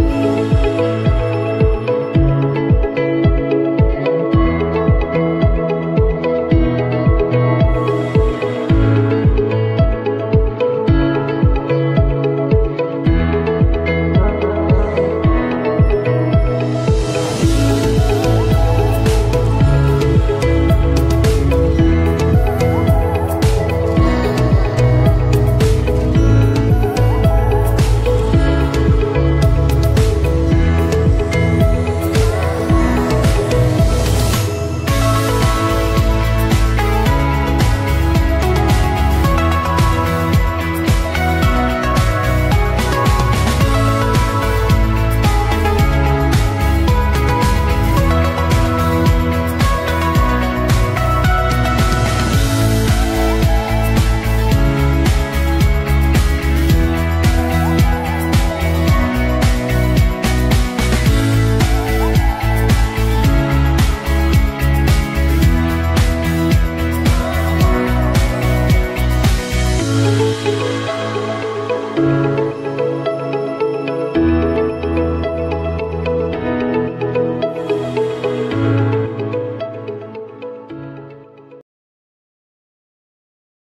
you.